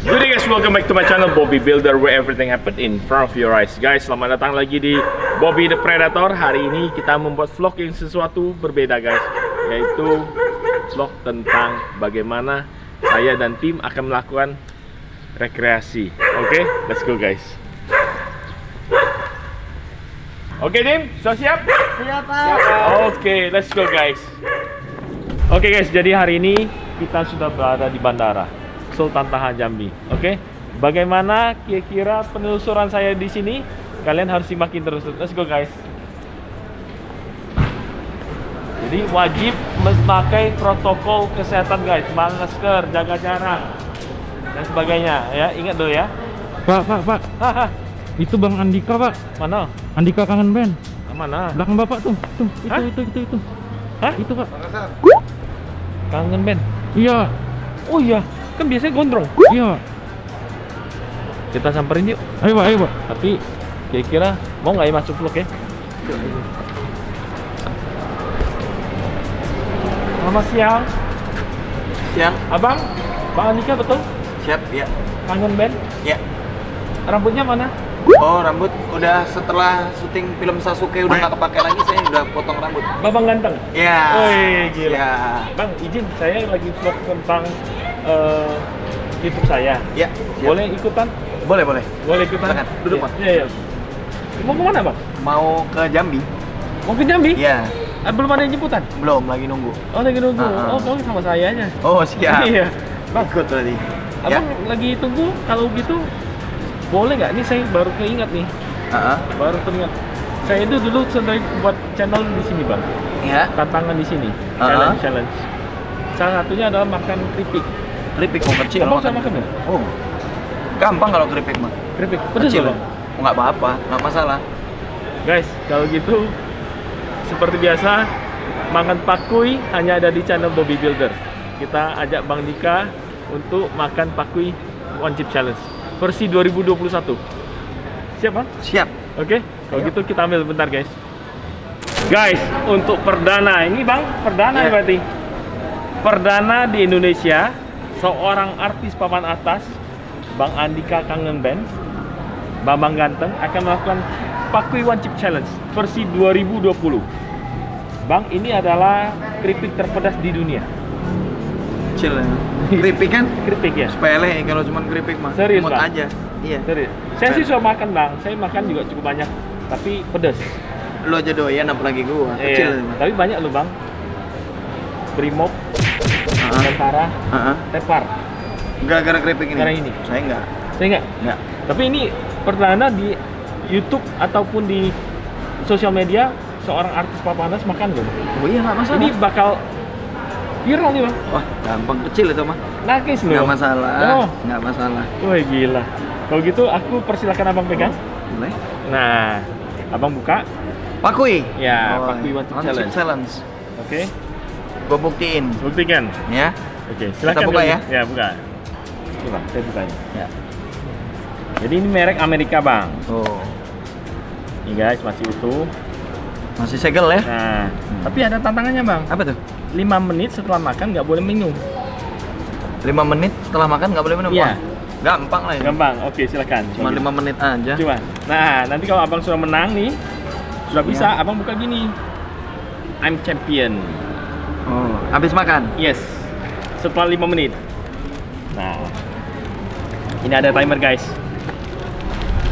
Good day guys, welcome back to my channel Bobby Builder where everything happen in front of your eyes. Guys, selamat datang lagi di Bobby the Predator. Hari ini kita membuat vlog yang sesuatu berbeda guys. Yaitu vlog tentang bagaimana saya dan tim akan melakukan rekreasi. Oke, let's go guys. Oke tim, sudah siap? Siap, Pak. Oke, let's go guys. Oke guys, jadi hari ini kita sudah berada di bandara Sultan Taha Jambi. Oke, bagaimana kira-kira penelusuran saya di sini? Kalian harus simakin terus. Let's go guys. Jadi wajib memakai protokol kesehatan guys, masker, jaga jarak dan sebagainya ya. Ingat dulu ya. Pak, Pak, Pak. Itu Bang Andika, Pak. mana? Andika kangen band. Mana? Belakang Bapak tuh. Tuh, itu, Hah? itu, itu, itu. Hah? Itu, Pak. Kangen Ben. Iya, Oh iya, kan biasanya gondrong. iya. Kita samperin yuk. Ayo, Pak, ayo, Pak. Tapi kira-kira mau nggak ya masuk vlog ya? Selamat siang, Siang. abang. Bang Andika betul? Siap, ya. Kangen band. Ya. Rambutnya mana? Oh, rambut udah setelah syuting film Sasuke udah nggak kepake lagi, saya udah potong rambut. Babang ganteng. Ya. Wih, gila. Ya. Bang, izin saya lagi vlog tentang eh, YouTube saya. Ya. siap. Boleh ikutan? Boleh, boleh. Boleh ikutan? Silakan, duduk, Iya, Pak. Iya, iya. Mau ke mana, Bang? Mau ke Jambi? Mau ke Jambi? Iya. Ah, belum ada jemputan? Belum, lagi nunggu. Oh, lagi nunggu. Ah, ah. Oh, kamu sama saya aja. Oh, siap. Iya. Bang, Ikut tadi. Ya. Abang lagi tunggu kalau gitu boleh nggak? Ini saya baru keingat nih, Heeh. baru teringat. Saya itu dulu sering buat channel di sini bang, Ya. tantangan di sini, Ah. challenge challenge. Salah satunya adalah makan keripik. Keripik mau kecil. Abang makan. bisa makan ya? Oh. Gampang kalau keripik mah. Keripik, pedas Kecil. Oh, nggak apa-apa, nggak masalah. Guys, kalau gitu seperti biasa makan pakui hanya ada di channel Bobby Builder. Kita ajak Bang Dika untuk makan pakui One Chip Challenge versi 2021. Siap bang? Siap. Oke, kalau Ayo. gitu kita ambil bentar guys. Guys, untuk perdana ini bang, perdana Iya. berarti. Perdana di Indonesia, seorang artis papan atas, Bang Andika Kangen Band, Bambang Ganteng akan melakukan Pakui One Chip Challenge versi 2020. Bang, ini adalah keripik terpedas di dunia. Kecil ya. Keripik kan Keripik ya? sepele kalau cuma keripik mah. Serius, Bang? aja. Iya. Serius. Saya sih suka makan bang, saya makan juga cukup banyak, tapi pedas. Lu aja doyan apalagi gua. Kecil. Iya, tapi banyak loh bang. Brimob. Tentara, Heeh. Tepar. Gara-gara keripik ini. Gara ini. Saya enggak. Saya enggak. Enggak. Tapi ini perdana di YouTube ataupun di sosial media seorang artis papanas makan loh. Oh iya enggak masalah. Ini bakal viral nih bang. Wah, gampang kecil itu mah. Nakis loh. Enggak masalah. Oh, Enggak masalah. wah gila. Kalau gitu aku persilakan abang pegang. Boleh. Nah, abang buka. Pakui. Ya, Oh, Pakui One Challenge. Challenge. Oke, Gua buktiin. buktikan. Ya. Oke, silakan. buka dulu. ya? Ya, buka. Ini bang, saya bukanya. Ya. Jadi ini merek Amerika bang. Oh. Ini guys masih utuh. Masih segel ya? Nah, tapi ada tantangannya bang. Apa tuh? 5 menit setelah makan nggak boleh minum. 5 menit setelah makan nggak boleh minum. Iya. Gampang lah ini. Gampang. Oke, silakan. Cuma 5 menit aja. Cuma. Nah, nanti kalau abang sudah menang nih, sudah bisa, Iya. abang buka gini. I'm champion. Oh, habis makan. Yes. Setelah 5 menit. Nah, ini ada timer guys.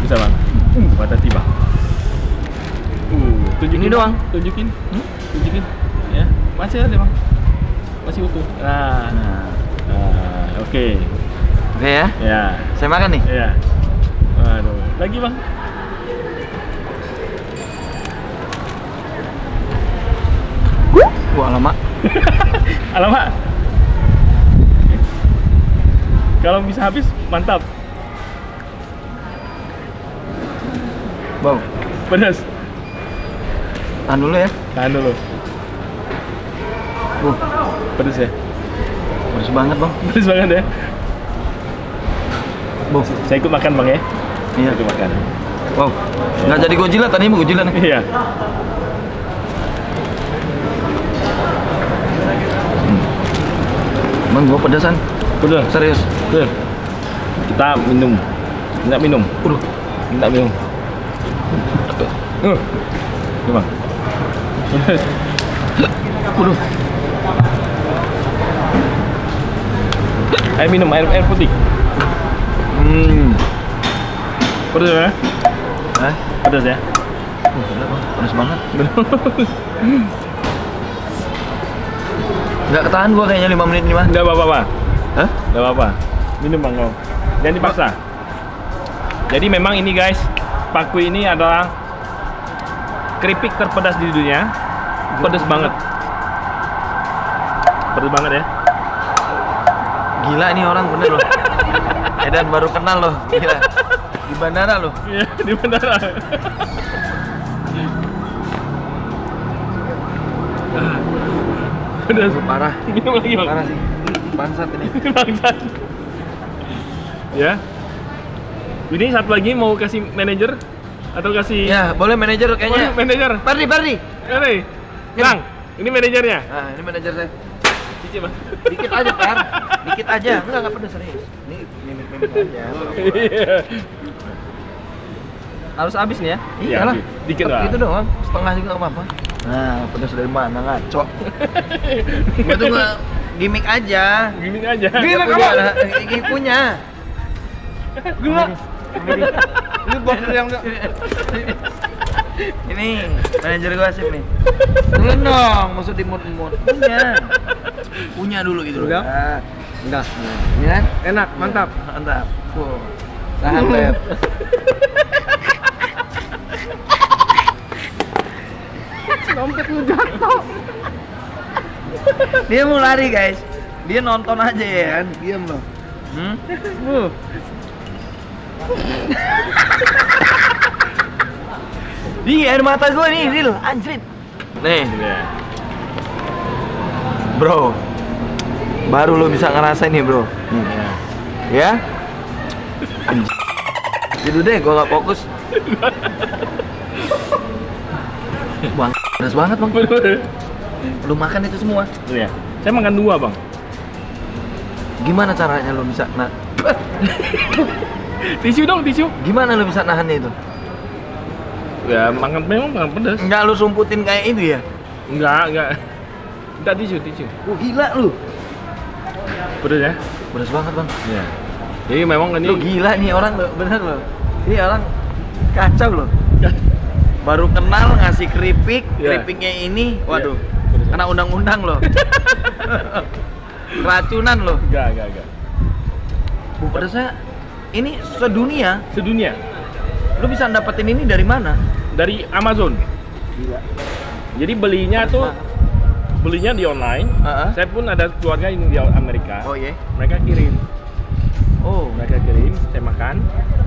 Bisa bang. Uh, batasi bang. Uh, tunjukin Ini doang? Tunjukin. Hmm? Tunjukin. Masih ada bang. Masih utuh. Nah, Nah. nah oke. Oke ya. Ya, Saya makan nih. ya. Waduh, lagi bang. Wah, lama. Alamak. Kalau bisa habis, mantap. Bang, Pedas. tahan dulu ya. Tahan dulu. Uh, Pedas ya? pedes banget, Bang. Pedas banget ya? Bang. Saya ikut makan bang ya? Iya. Ikut makan. Wow. Nggak jadi Godzilla tadi mau Godzilla nih. Iya. Bang, gua pedesan. Betul. Serius. Betul. Kita minum. Minta minum. Minta minum. Uh. Ini bang. Waduh. Air minum air air putih. Hmm. Pedas ya? Hah? Pedas ya? Panas banget. Nggak ketahan gua kayaknya 5 menit nih, Bang. Enggak apa-apa, Pak. Hah? Enggak apa-apa. Minum bang kau. Jangan dipaksa. Jadi memang ini guys, pakui ini adalah keripik terpedas di dunia. Pedas banget. Pedas banget ya. Gila nih orang bener loh. Edan baru kenal loh. Gila. Di bandara loh. Iya, di bandara. Pedas. Parah. Minum lagi bang. Parah sih. Bangsat ini. Bangsat. ya. Ini satu lagi mau kasih manajer atau kasih Ya, boleh manajer Boleh, kayaknya. manajer. Pardi, Pardi. Ini, Bang, ini manajernya. Nah, ini manajer saya. Cici, Bang. Dikit aja, Par. Dikit aja. Enggak, enggak pedes serius. Ini mimik-mimik aja. Iya. Harus habis nih ya. Iya, Iyalah. dikit Tetep lah. Gitu doang. Setengah juga nggak apa-apa. Nah, pedes dari mana ngaco. Gua tuh nggak gimmick aja. Gini aja. Gila kamu. Ini punya. Gila. Ini bos yang Ini manajer gua sip nih. Dulu dong, maksud di mood mood. Punya. Punya dulu gitu? Nah, Enggak. ini kan? Enak, mantap. Mantap. Wow. Tahan, Beb. Dompet lu jatuh. Dia mau lari, guys. Dia nonton aja ya kan. Diam loh. Hmm? Uh. Di air mata gue nih, real, anjrit. Nih, bro. Baru lo bisa ngerasain nih, bro. Nih. Iya. Ya? Anjir. Gitu deh, gua nggak fokus. Bang, pedas banget bang. Lu makan itu semua. Iya. Saya makan dua, Bang. Gimana caranya lu bisa nah, Tisu dong, tisu. Gimana lu bisa nahannya itu? Ya, makan memang makan pedas. Enggak lu sumputin kayak itu ya? Enggak, enggak. Enggak tisu, tisu. Oh, gila lu. Pedas ya? Pedas banget bang. Iya. Jadi memang ini Lu gila nih orang lo, bener lo. Ini orang kacau loh. Baru kenal ngasih keripik, Iya. keripiknya ini, waduh, Pedas. kena undang-undang loh. Keracunan loh. enggak, enggak, enggak. Bu pedasnya ini sedunia. Sedunia Lu bisa dapetin ini dari mana? Dari Amazon. Jadi belinya tuh belinya di online. Heeh. Saya pun ada keluarga yang di Amerika. Oh iya. Mereka kirim, Oh. mereka kirim, saya makan,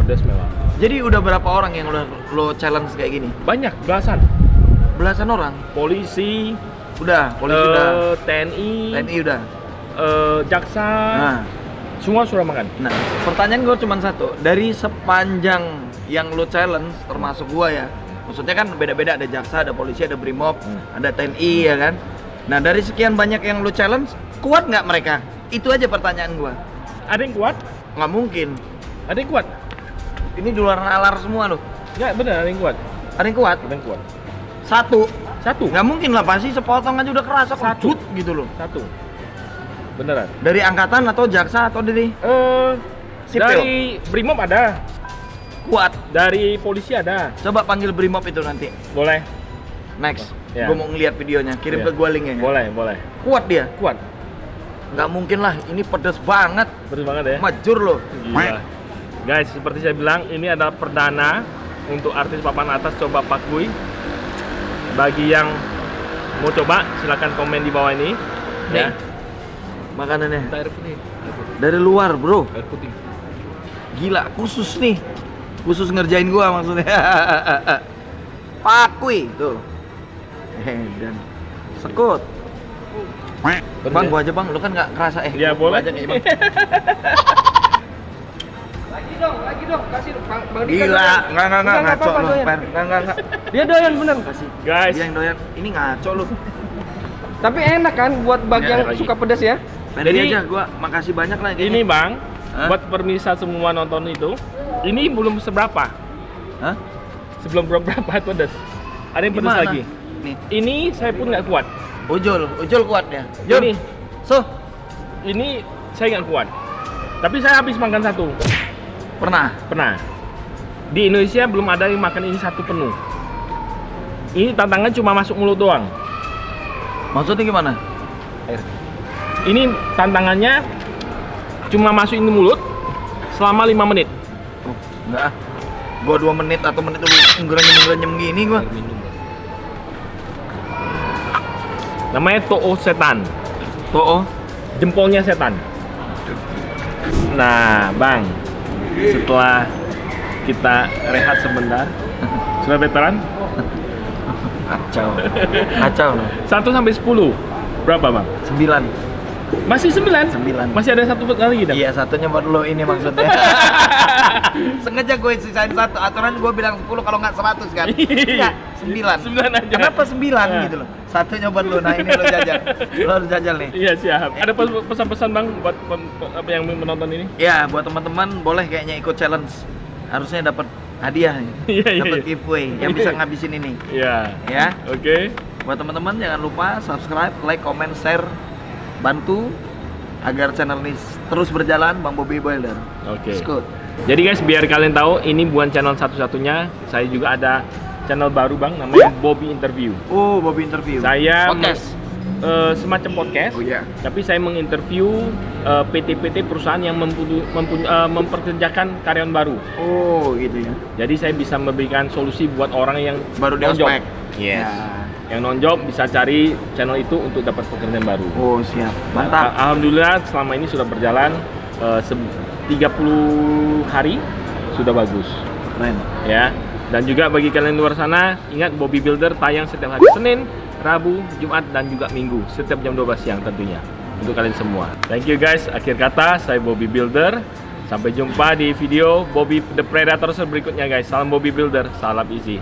pedas memang. Jadi udah berapa orang yang lo, lo challenge kayak gini? Banyak, belasan. Belasan orang. Polisi, Udah, polisi eh, udah, TNI, TNI udah. eh, jaksa, Nah, semua sudah makan. nah, pertanyaan gue cuma satu. Dari sepanjang yang lo challenge, termasuk gua ya. Maksudnya kan beda-beda ada jaksa, ada polisi, ada brimob, Hmm. ada TNI ya kan. Nah dari sekian banyak yang lo challenge, kuat nggak mereka? Itu aja pertanyaan gua. Ada yang kuat, Nggak mungkin. ada yang kuat. Ini di luar nalar semua lo. Enggak, benar ada yang kuat. Ada yang kuat? Ada yang kuat. Satu. Satu. Nggak mungkin lah pasti sepotong aja udah kerasa Satu. gitu loh. Satu. Beneran. Dari angkatan atau jaksa atau dari Eh, Sipil. dari Brimob ada, kuat. dari polisi ada. Coba panggil brimob itu nanti. Boleh. Next. Ya. Gue mau ngeliat videonya. Kirim Iya. ke gua linknya. ya. Boleh, boleh. Kuat dia. Kuat. Nggak mungkin lah. Ini pedes banget. Betul banget ya. Majur loh. Gila. Guys, seperti saya bilang, ini adalah perdana untuk artis papan atas coba pakui. Bagi yang mau coba, silahkan komen di bawah ini. Nih. Ya. Makanannya dari luar, bro. Air putih. Gila, khusus nih. Khusus ngerjain gua maksudnya. Pakui tuh. Dan sekut. Bang, gua aja bang, lu kan nggak kerasa eh. Ya, boleh. aja nih, bang. Lagi dong, lagi dong. Kasih Bang Bang Dika Gila, nggak nggak nggak ngaco lu. Per. Nggak nggak nggak. Dia doyan bener. Kasih. Guys, Dia yang doyan. Ini ngaco lu. Tapi enak kan buat bagi Ya, yang lagi. suka pedas ya. Per Jadi- aja gua makasih banyak lah ini bang, Hah? buat permisa semua nonton itu, ini belum seberapa. Hah? Sebelum berapa itu ada ada yang pedas lagi. Nih, Ini saya pun nggak kuat. ujul, ujul kuat ya. Jul. Ini, So, ini saya nggak kuat. Tapi saya habis makan satu. pernah. Pernah. Di Indonesia belum ada yang makan ini satu penuh. Ini tantangan cuma masuk mulut doang. Maksudnya gimana? Ini tantangannya cuma masuk ini mulut selama 5 menit. Enggak. Gua 2 menit atau menit dulu ngerenyem-ngerenyem gini gua. Namanya to'o setan. Toh, Jempolnya setan. Nah, Bang. Setelah kita rehat sebentar. Sudah veteran? kacau. Kacau loh. 1 sampai 10. Berapa, Bang? 9. Masih 9? Sembilan. Masih ada satu lagi, Dam? Iya, satunya buat lo ini maksudnya. Sengaja gue sisain satu. Aturan gue bilang 10 kalau nggak 100 kan. Enggak, 9. Sembilan aja. Kenapa 9 Nah. gitu loh? Satunya buat lo. Nah, ini lo jajal. Lo harus jajal nih. Iya siap. Ada pes- pesan-pesan bang buat apa yang menonton ini? Ya, buat teman-teman boleh kayaknya ikut challenge. Harusnya dapat hadiah, Iya, iya, dapat iya. giveaway yang bisa ngabisin ini. Iya. Ya, Oke. buat teman-teman jangan lupa subscribe, like, comment, share, bantu agar channel ini terus berjalan Bang Bobby Boiler. Oke. Good. Jadi guys biar kalian tahu ini bukan channel satu-satunya. Saya juga ada channel baru bang namanya Bobby Interview. Oh, Bobby interview. Saya podcast. eh, semacam podcast. Oh iya. Tapi saya menginterview eh, PT-PT perusahaan yang mempu- mempu- eh, memperkerjakan karyawan baru. Oh, gitu ya. Jadi saya bisa memberikan solusi buat orang yang Baru di nonjob. ospek. Yes. Ya. Yang nonjob bisa cari channel itu untuk dapat pekerjaan baru. Oh, siap. Mantap. Al- Alhamdulillah selama ini sudah berjalan se- 30 hari sudah bagus Keren. ya. Dan juga bagi kalian luar sana, ingat Bobby Builder tayang setiap hari Senin, Rabu, Jumat dan juga Minggu setiap jam 12 siang tentunya untuk kalian semua. Thank you guys. Akhir kata saya Bobby Builder. Sampai jumpa di video Bobby the Predator berikutnya guys. Salam Bobby Builder, salam easy.